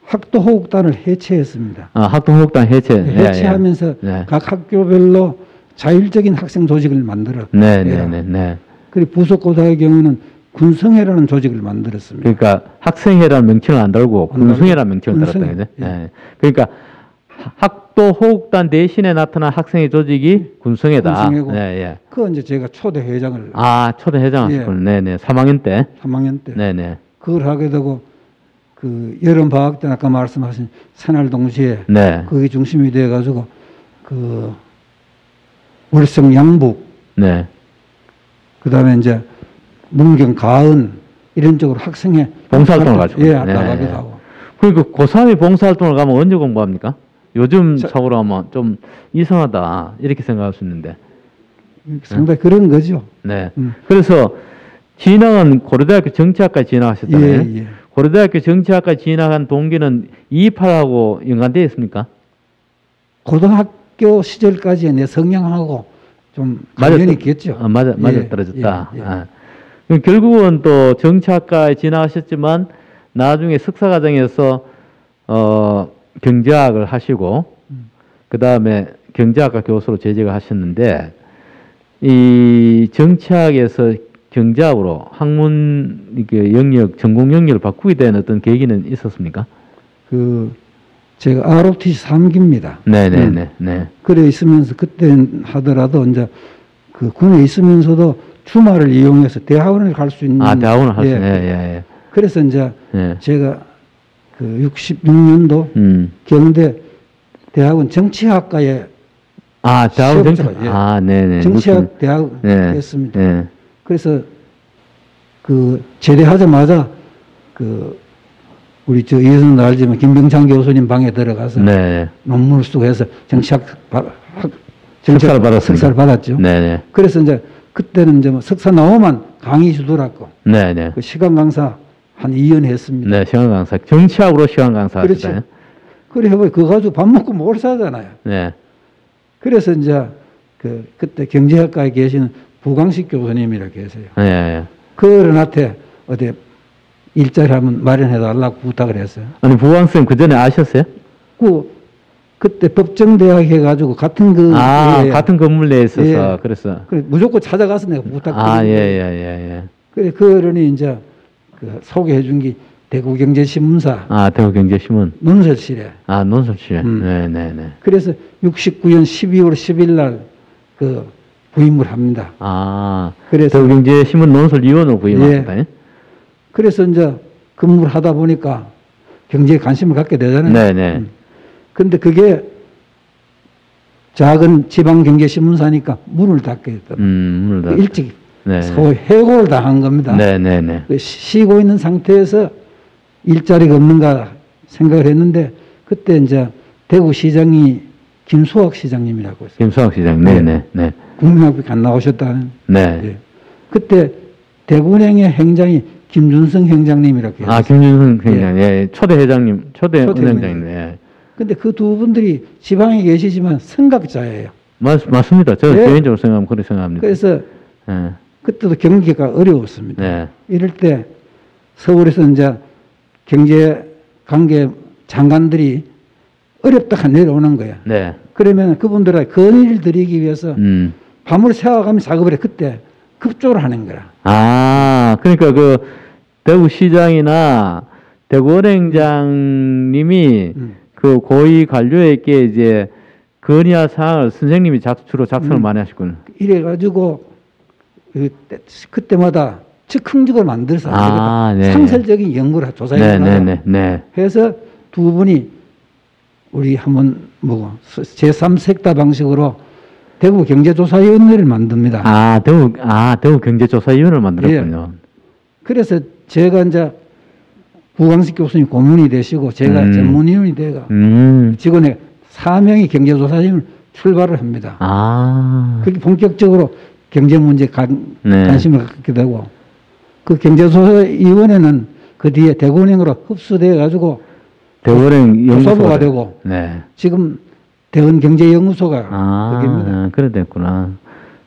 학도호국단을 해체했습니다. 아, 학동호국단 해체. 예, 예. 해체하면서 네. 각 학교별로 자율적인 학생 조직을 만들어. 네, 네, 내라. 네, 네. 그리고 부속고등의 경우는 군성회라는 조직을 만들었습니다. 그러니까 학생회라는 명칭을 안 달고 군성회라는 명칭을 달았다 군성회, 그죠? 예. 예. 그러니까 하- 학도 호국단 대신에 나타난 학생의 조직이 군성회다. 군성회고. 예, 예. 그거 이제 제가 초대 회장을 아, 초대 회장 예. 하셨군요. 네, 네. 3학년 때. 3학년 때 네, 네. 그걸 하게 되고 그 여름 방학 때 아까 말씀하신 새날 동시에 네. 그게 중심이 돼 가지고 그 월성 양북 네. 그다음에 이제 문경 가은 이런 쪽으로 학생회 봉사활동을 가지고. 예 네, 나가기도 네. 하고 그리고 고3이 봉사활동을 가면 언제 공부합니까? 요즘 자- 사고로 하면 좀 이상하다 이렇게 생각할 수 있는데. 상당히 그런 거죠. 네. 음. 그래서 진학은 고려대학교 정치학과 진학하셨잖아요. 예, 예. 고려대학교 정치학과 진학한 동기는 228하고 연관되어 있습니까? 고등학교 시절까지의 내 성향하고 좀 관련이 있겠죠. 아, 맞아, 맞아 예, 떨어졌다. 예, 예. 아. 그럼 결국은 또 정치학과에 진학하셨지만 나중에 석사 과정에서 어, 경제학을 하시고 음. 그 다음에 경제학과 교수로 재직을 하셨는데 이 정치학에서 경제학으로 학문 영역 전공 영역을 바꾸게 된 어떤 계기는 있었습니까? 그 제가 ROTC 3기입니다. 네네네 네. 그래 있으면서 그때 하더라도 이제 그 군에 있으면서도 주말을 이용해서 대학원을 갈 수 있는 아 대학원을 예. 하시네. 예, 그래서 이제 예. 예. 제가 그 66년도 음. 경대 대학원 정치학과에 아 대학원 정치. 예. 아 네네. 정치학 대학 네. 했습니다. 네. 그래서 그 제대하자마자 그 우리 저 예선도 알지만 김병창 교수님 방에 들어가서 네. 논문을 쓰고 해서 정치학 바- 학- 석사를 받았습니다. 석사를 받았죠. 네네. 그래서 이제 그때는 이제 뭐 석사 나오면 강의 주더라고. 네네. 그 시간 강사 한 2년 했습니다. 네, 시간 강사. 정치학으로 시간 강사 그렇죠. 하시다요? 그래 해보니 그거 가지고 밥 먹고 뭘 사잖아요. 네. 그래서 이제 그 그때 경제학과에 계시는 부강식 교수님이라 계세요. 예, 예. 그런한테 어디 일자리 한번 마련해 달라고 부탁을 했어요. 아니, 부왕쌤 그 전에 아셨어요? 그 그때 법정대학 해가지고 같은 그 아, 예, 같은 건물 내에 있어서, 예. 그래서. 그래 무조건 찾아가서 내가 부탁드린 아, 예. 예, 예, 예. 그래 그러니 이제 그 소개해 준 게 대구경제신문사 아, 대구경제신문. 논설실에 아, 논설실. 음. 네, 네, 네. 그래서 69년 12월 10일 날그 부임을 합니다. 아, 그래서 대구경제신문 논설위원으로 부임하셨다. 예. 그래서 이제 근무를 하다 보니까 경제에 관심을 갖게 되잖아요. 네, 네. 음. 근데 그게 작은 지방 경제 신문사니까 문을 닫게 됐더라고요. 음, 문을 닫 일찍 네. 소위 해고를 당한 겁니다. 네, 네, 네. 그 쉬고 있는 상태에서 일자리가 없는가 생각을 했는데 그때 이제 대구 시장이 김수학 시장님이라고 했어요. 김수학 시장. 네, 네, 네. 국민학교 안 나오셨다는. 네. 예. 그때 대구은행의 행장이 김준성 행장님이라고 했어요. 아, 김준성 회장. 예. 초대 회장님, 초대 초대 은행장님. 예. 근데 그 두 분들이 지방에 계시지만 생각자예요. 맞, 맞습니다. 저는 예. 개인적으로 생각하면 그렇게 생각합니다. 그래서 예. 그때도 경기가 어려웠습니다. 네. 이럴 때 서울에서 이제 경제 관계 장관들이 어렵다가 내려오는 거야. 네. 그러면 그분들의 건의를 드리기 위해서 음. 밤을 새워가면서 작업을 해. 그때 급조를 하는 거라. 아, 그러니까 그 대구시장이나 대구은행장님이 음. 그 고위 관료에게 이제 건의할 사항을 선생님이 작, 주로 작성을 음. 많이 하시군요. 이래가지고 그때, 그때마다 즉흥적으로 만들어서 아, 안 네. 상설적인 연구를 조사해 네. 네, 네, 네. 해서 두 분이 우리 한번 뭐 제3색다 방식으로 대구 경제조사위원회를 만듭니다. 아, 대구, 아, 대구 경제조사위원회를 만들었군요. 그래서 제가 이제 부광식 교수님 고문이 되시고 제가 음. 전문위원이 돼가 음. 직원의 사명의 경제조사위원을 출발을 합니다. 아. 그렇게 본격적으로 경제 문제 관, 네. 관심을 갖게 되고 그 경제조사위원회는 그 뒤에 대구은행으로 흡수돼 가지고 대구은행 연구소가 조사부가 돼- 되고 네. 지금 대은경제연구소가 아, 거기입니다. 그래 됐구나.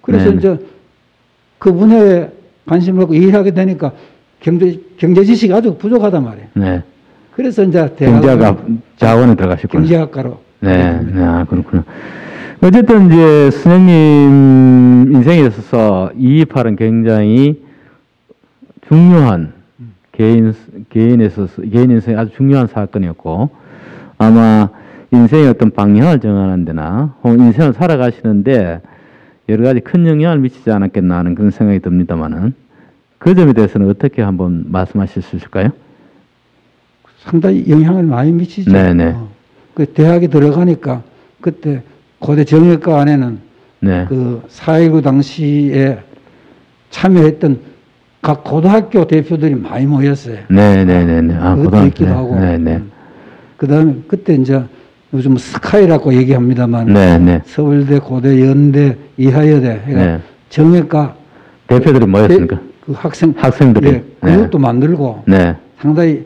그래서 네. 이제 그 분야에 관심을 갖고 일하게 되니까 경제 경제 지식이 아주 부족하단 말이에요. 네. 그래서 이제 경제학 대학원 자원에 들어가셨구나. 경제학과로 네. 네, 아, 그렇구나. 어쨌든 이제 선생님 인생에 있어서 이입하는 굉장히 중요한 개인 개인에 서 개인 인생 아주 중요한 사건이었고 아마 인생의 어떤 방향을 정하는 데나 혹은 인생을 살아가시는데 여러 가지 큰 영향을 미치지 않았겠나 하는 그런 생각이 듭니다만은 그 점에 대해서는 어떻게 한번 말씀하실 수 있을까요? 상당히 영향을 많이 미치죠. 네네. 어. 그 대학에 들어가니까 그때 고대 정형외과 안에는 네. 그4.19 당시에 참여했던 각 고등학교 대표들이 많이 모였어요. 네, 네, 네, 네. 아, 그것도. 있기도 네, 하고. 네, 네. 그 다음에 그때 이제 요즘 스카이라고 얘기합니다만 네, 네. 서울대, 고대, 연대, 이하여대 네. 정외과 대표들이 뭐였습니까? 그 학생 학생들이. 예, 그것도 만들고 네. 상당히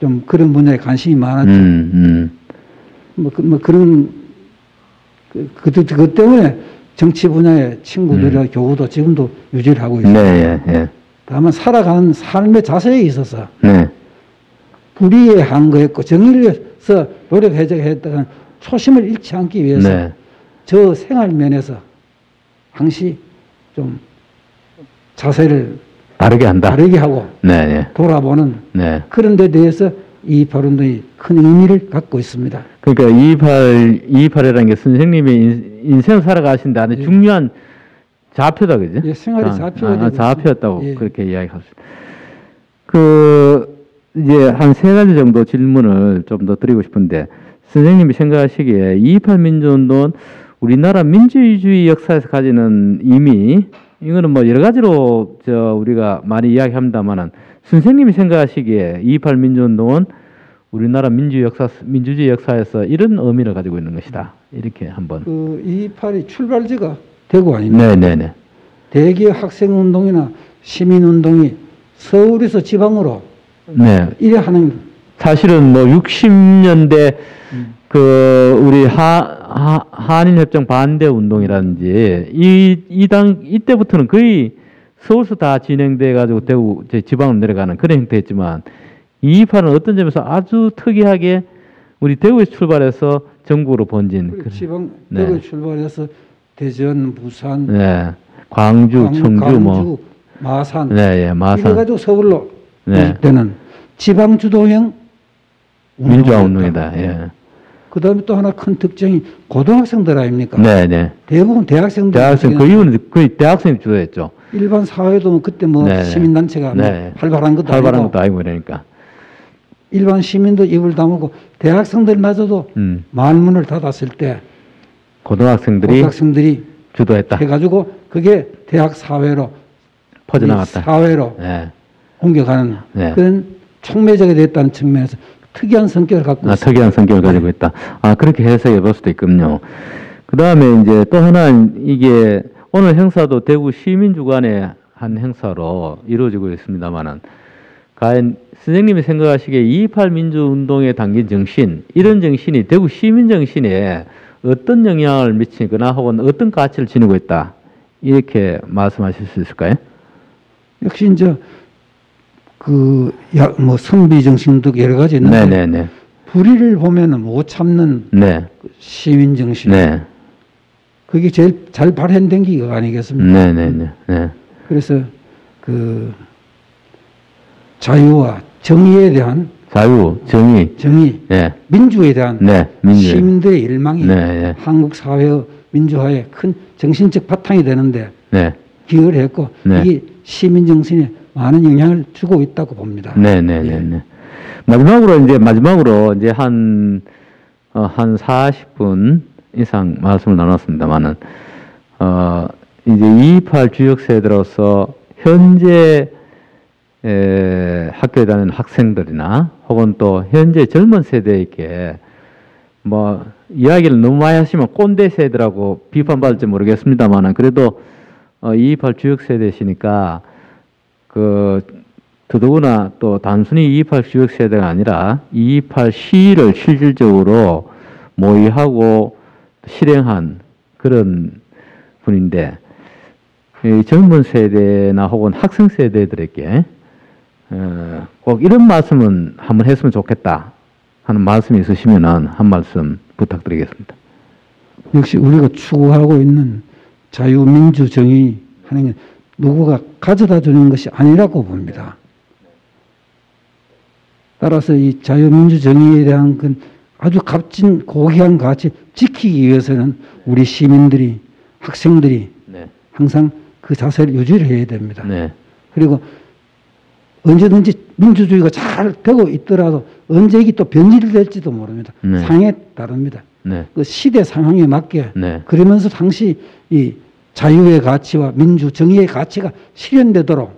좀 그런 분야에 관심이 많았죠. 음, 음. 뭐, 그, 뭐 그런 그, 그, 그 때문에 정치 분야의 친구들이나 교우도 지금도 유지를 하고 있어요. 음. 네, 예, 예. 다만 살아가는 삶의 자세에 있어서 네. 불의에 한 거였고 정의를 위해서 노력해서 했다는 초심을 잃지 않기 위해서 네. 저 생활 면에서 항시 좀 자세를 다르게 한다. 다르게 하고 네, 네. 돌아보는 네. 그런 데 대해서 이 발언들이 큰 의미를 갖고 있습니다. 그러니까 228, 228이라는 게 선생님이 인- 인생을 살아가신데 아주 예. 중요한 좌표다, 그죠? 예, 생활의 좌표가 아, 좌표였다고. 예. 그렇게 있어요. 그, 이제 한 세 가지 정도 질문을 좀 더 드리고 싶은데, 선생님이 생각하시기에 228 민주운동은 우리나라 민주주의 역사에서 가지는 의미, 이거는 뭐 여러 가지로 저 우리가 많이 이야기합니다만은, 선생님이 생각하시기에 228 민주운동은 우리나라 민주 역사, 민주주의 역사에서 이런 의미를 가지고 있는 것이다. 이렇게 한번. 그 228이 출발지가 대구 아닙니까? 네네네. 대기업 학생 운동이나 시민 운동이 서울에서 지방으로 네. 이래 하는 사실은 뭐 60년대 음. 그 우리 하, 하 한일 협정 반대 운동이라든지 이 이 당 이때부터는 거의 서울서 다 진행돼 가지고 대구 제 지방으로 내려가는 그런 형태였지만 이입하는 어떤 점에서 아주 특이하게 우리 대구에서 출발해서 전국으로 번진 그런- 지방 네. 대구 출발해서 대전, 부산, 네. 광주, 광- 청주 광주, 뭐 마산 네, 예, 이래 마산 가지고 서울로 네. 올 때는 지방 주도형 민주화. 운동이다. 예. 그다음에 또 하나 큰 특징이 고등학생들 아닙니까? 네, 네. 대부분 대학생들 대학생 그 이유는 거의 대학생이 주도했죠. 일반 사회도 뭐 그때 뭐 네. 시민단체가 뭐 네. 활발한 것도 활발한 아니고 것도 아니고 그러니까. 일반 시민도 입을 다물고 대학생들마저도 음. 말문을 닫았을 때 고등학생들이 고등학생들이 주도했다. 해가지고 그게 대학 사회로 퍼져나갔다. 이 사회로 네. 옮겨가는 네. 그런 촉매적이 됐다는 측면에서 특이한 성격을 갖고 아. 특이한 성격을 가지고 있다. 아, 그렇게 해석해 볼 수도 있군요. 그 다음에 이제 또 하나 이게 오늘 행사도 대구 시민주간의 한 행사로 이루어지고 있습니다만은 과연 선생님이 생각하시기에 228 민주운동에 담긴 정신, 이런 정신이 대구 시민 정신에 어떤 영향을 미치거나 혹은 어떤 가치를 지니고 있다. 이렇게 말씀하실 수 있을까요? 역시 이제 그뭐 선비 정신도 여러 가지 있는데 네네네. 불의를 보면은 못 참는 네. 시민 정신 네. 그게 제일 잘 발현된 게 이거 아니겠습니까? 네네네. 네. 그래서 그 자유와 정의에 대한 자유, 정의, 정의, 네. 민주에 대한 네. 민주. 시민들의 일망이 네, 네. 한국 사회의 민주화에 큰 정신적 바탕이 되는데 네. 기여를 했고 네. 이게 시민 정신에 많은 영향을 주고 있다고 봅니다. 네 네네. 예. 네. 마지막으로 이제 마지막으로 이제 한, 어, 한 40분 이상 말씀을 나눴습니다만은, 어, 이제 228 주역 세대로서 현재 에, 학교에 다니는 학생들이나 혹은 또 현재 젊은 세대에게 뭐 이야기를 너무 많이 하시면 꼰대 세대라고 비판받을지 모르겠습니다만은 그래도 어, 228 주역 세대시니까 그 더더구나 또 단순히 228 주역 세대가 아니라 228 시위를 실질적으로 모의하고 실행한 그런 분인데 이 젊은 세대나 혹은 학생 세대들에게 어, 꼭 이런 말씀은 한번 했으면 좋겠다 하는 말씀이 있으시면은 한 말씀 부탁드리겠습니다. 역시 우리가 추구하고 있는 자유민주 정의 하는 게 누구가 가져다 주는 것이 아니라고 봅니다. 따라서 이 자유민주 정의에 대한 그 아주 값진 고귀한 가치 지키기 위해서는 우리 시민들이 학생들이 네, 항상 그 자세를 유지를 해야 됩니다. 네, 그리고 언제든지 민주주의가 잘 되고 있더라도 언제 이게 또 변질될지도 모릅니다. 네. 상에 따릅니다. 네, 그 시대 상황에 맞게 네, 그러면서 당시 이 자유의 가치와 민주 정의의 가치가 실현되도록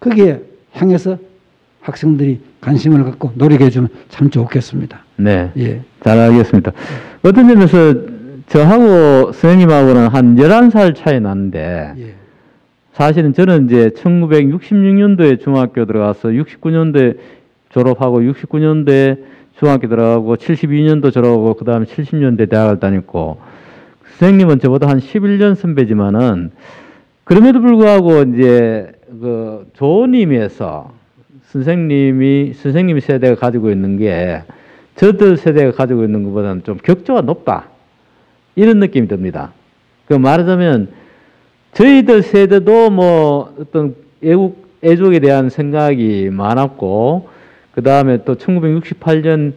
거기에 향해서 학생들이 관심을 갖고 노력해 주면 참 좋겠습니다. 네. 예. 잘 알겠습니다. 어떤 점에서 저하고 선생님하고는 한 11살 차이 나는데 예. 사실은 저는 이제 1966년도에 중학교 들어가서 69년도에 졸업하고 69년도에 중학교 들어가고 72년도 졸업하고 그다음에 70년대 대학을 다녔고 선생님은 저보다 한 11년 선배지만은 그럼에도 불구하고 이제 그 좋은 의미에서 선생님이 선생님 세대가 가지고 있는 게 저들 세대가 가지고 있는 것보다는 좀 격조가 높다 이런 느낌이 듭니다. 그 말하자면 저희들 세대도 뭐 어떤 애국 애족에 대한 생각이 많았고 그 다음에 또 1968년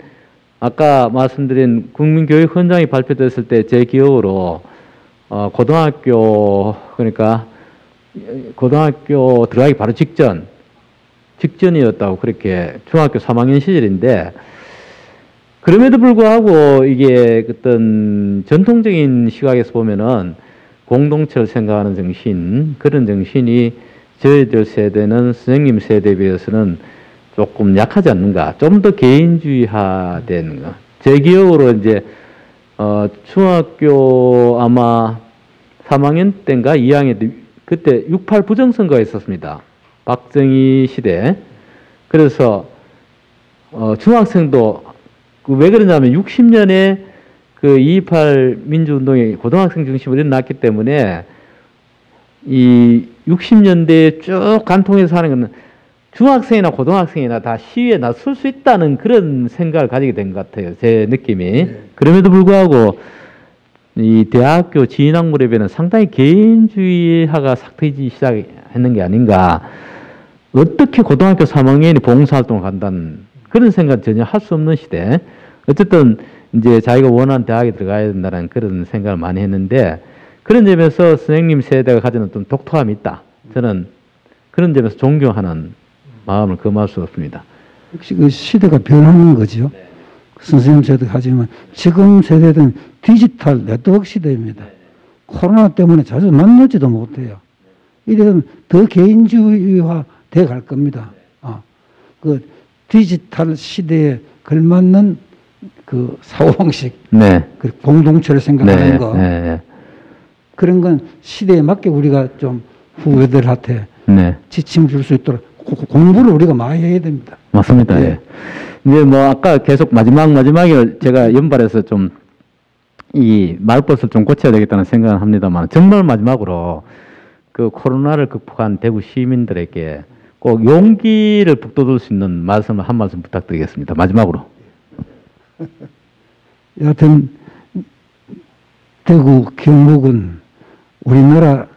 아까 말씀드린 국민교육 헌장이 발표됐을 때 제 기억으로 어, 고등학교 그러니까 고등학교 들어가기 바로 직전 직전이었다고 그렇게 중학교 3학년 시절인데 그럼에도 불구하고 이게 어떤 전통적인 시각에서 보면은 공동체를 생각하는 정신 그런 정신이 저희들 세대는 선생님 세대에 비해서는 조금 약하지 않는가 좀 더 개인주의화된 거. 제 기억으로 이제 어 중학교 아마 3학년 때인가 2학년 때 그때 68 부정선거가 있었습니다. 박정희 시대. 그래서 어 중학생도 그왜 그러냐면 60년에 그228 민주운동이 고등학생 중심으로 일어났기 때문에 이 60년대에 쭉 간통해서 하는 거는 중학생이나 고등학생이나 다 시위에 나설 수 있다는 그런 생각을 가지게 된 것 같아요. 제 느낌이. 그럼에도 불구하고 이 대학교 진학 무렵에는 상당히 개인주의화가 삭트이지 시작했는 게 아닌가. 어떻게 고등학교 3학년이 봉사활동을 간다는 그런 생각 전혀 할 수 없는 시대. 어쨌든 이제 자기가 원하는 대학에 들어가야 된다는 그런 생각을 많이 했는데 그런 점에서 선생님 세대가 가지는 좀 독특함이 있다. 저는 그런 점에서 존경하는 마음을 금할 수 없습니다. 역시 그 시대가 변하는 거죠. 선생님 세대 하지만 지금 세대는 디지털 네트워크 시대입니다. 코로나 때문에 자주 만나지도 못해요. 이래면 더 개인주의화 돼 갈 겁니다. 아, 그 디지털 시대에 걸맞는 그 사고방식, 네. 그 공동체를 생각하는 네. 거 네. 그런 건 시대에 맞게 우리가 좀 후배들한테 네. 지침 줄 수 있도록 공부를 우리가 많이 해야 됩니다. 맞습니다. 예. 예. 이제 뭐 아까 계속 마지막 마지막에 제가 연발해서 좀 이 말벗을 좀 고쳐야 되겠다는 생각을 합니다만 정말 마지막으로 그 코로나를 극복한 대구 시민들에게 꼭 용기를 북돋을 수 있는 말씀을 한 말씀 부탁드리겠습니다. 마지막으로. [laughs] 여하튼 대구 경북은 우리나라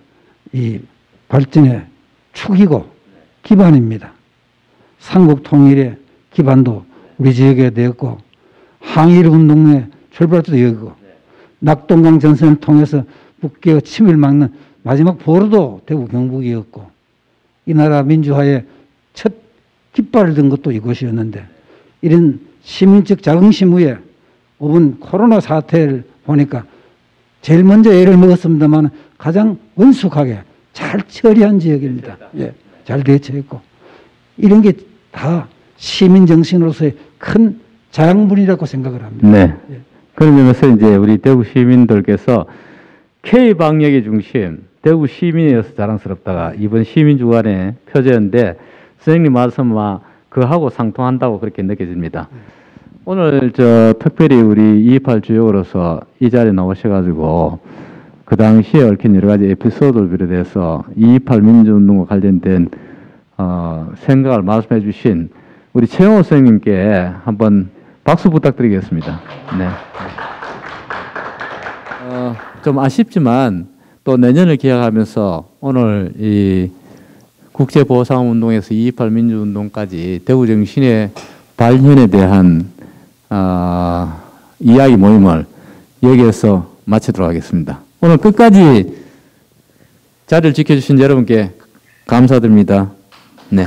이 발전의 축이고 기반입니다. 삼국 통일의 기반도 우리 지역에 되었고 항일 운동의 출발도 여기고 낙동강 전선을 통해서 북괴의 침을 막는 마지막 보루도 대구 경북이었고 이 나라 민주화의 첫 깃발을 든 것도 이곳이었는데 이런 시민적 자긍심 위에 이번 코로나 사태를 보니까 제일 먼저 애를 먹었습니다만 가장 원숙하게 잘 처리한 지역입니다. 예, 잘 대처했고 이런 게 다 시민 정신으로서의 큰 자양분이라고 생각을 합니다. 네. 예. 그런 점에서 이제 우리 대구 시민들께서 K 방역의 중심, 대구 시민이어서 자랑스럽다가 이번 시민 주간의 표제인데 선생님 말씀과 그하고 상통한다고 그렇게 느껴집니다. 오늘 저 특별히 우리 228 주역으로서 이 자리에 나오셔가지고 그 당시에 얽힌 여러 가지 에피소드를 비롯해서 228 민주운동과 관련된 어, 생각을 말씀해 주신 우리 최영호 선생님께 한번 박수 부탁드리겠습니다. 네. 어, 좀 아쉽지만 또 내년을 기약하면서 오늘 이 국제보상운동에서 228 민주운동까지 대구 정신의 발현에 대한 어, 이야기 모임을 여기에서 마치도록 하겠습니다. 오늘 끝까지 자리를 지켜주신 여러분께 감사드립니다. 네.